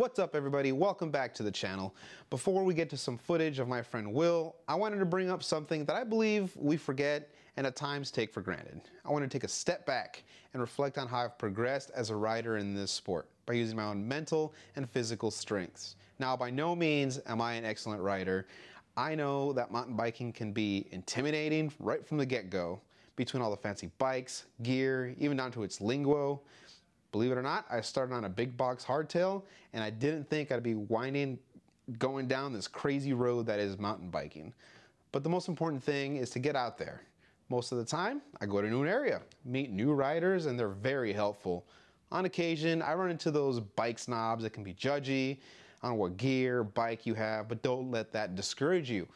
What's up everybody? Welcome back to the channel. Before we get to some footage of my friend Will, I wanted to bring up something that I believe we forget and at times take for granted. I want to take a step back and reflect on how I've progressed as a rider in this sport by using my own mental and physical strengths. Now, by no means am I an excellent rider. I know that mountain biking can be intimidating right from the get-go between all the fancy bikes, gear, even down to its lingo. Believe it or not, I started on a big box hardtail and I didn't think I'd be winding, going down this crazy road that is mountain biking. But the most important thing is to get out there. Most of the time, I go to a new area, meet new riders, and they're very helpful. On occasion, I run into those bike snobs that can be judgy on what gear, bike you have, but don't let that discourage you.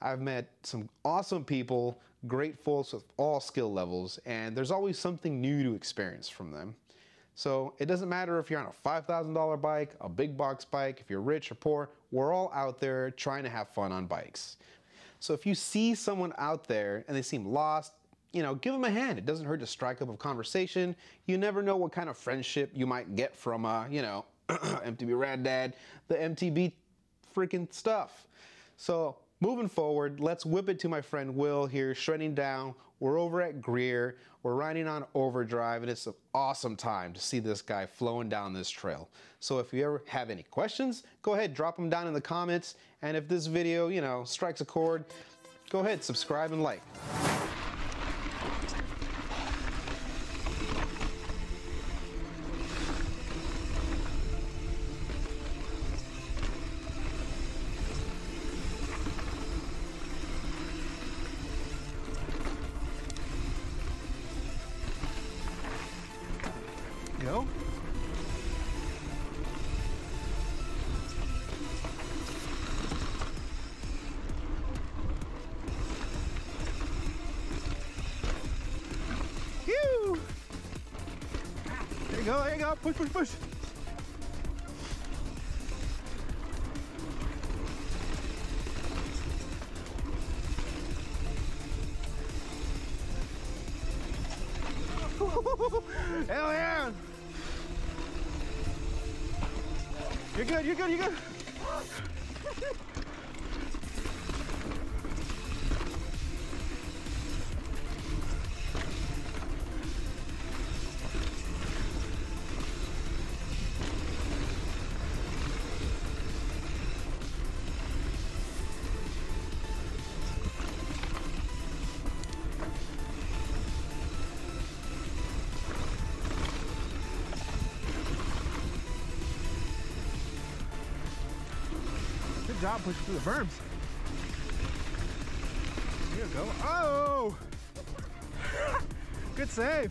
I've met some awesome people, great folks with all skill levels, and there's always something new to experience from them. So it doesn't matter if you're on a $5,000 bike, a big box bike, if you're rich or poor, we're all out there trying to have fun on bikes. So if you see someone out there and they seem lost, you know, give them a hand. It doesn't hurt to strike up a conversation. You never know what kind of friendship you might get from, uh, you know, MTB Rad Dad, the MTB freaking stuff. So Moving forward, let's whip it to my friend Will here, shredding down. We're over at Greer. We're riding on overdrive, and it's an awesome time to see this guy flowing down this trail. So if you ever have any questions, go ahead, drop them down in the comments. And if this video, you know, strikes a chord, go ahead, subscribe and like. Go. Phew! There you go, there you go, push, push, push. You're good, you're good, you're good. Job pushing through the berms. Here you go. Oh! Good save.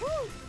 Woo!